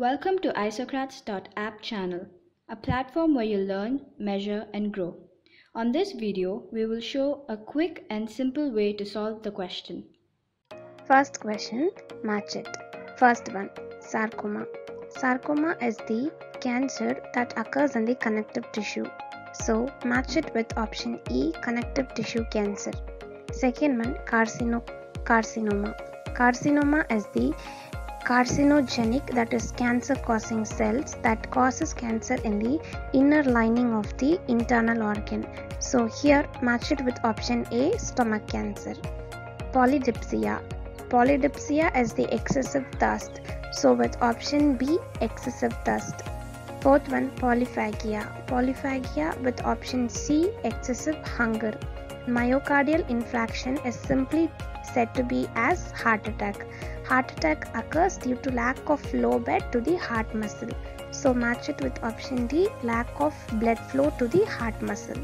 Welcome to isocrates.app channel, a platform where you learn, measure and grow. On this video, we will show a quick and simple way to solve the question. First question, match it. First one, sarcoma. Sarcoma is the cancer that occurs in the connective tissue. So, match it with option E, connective tissue cancer. Second one, carcino- carcinoma. Carcinoma is the carcinogenic that is cancer causing cells that causes cancer in the inner lining of the internal organ. So here match it with option A stomach cancer. Polydipsia. Polydipsia is the excessive thirst. So with option B excessive thirst. Fourth one polyphagia. Polyphagia with option C excessive hunger. Myocardial infarction is simply said to be as heart attack. Heart attack occurs due to lack of flow bed to the heart muscle. So match it with option D lack of blood flow to the heart muscle.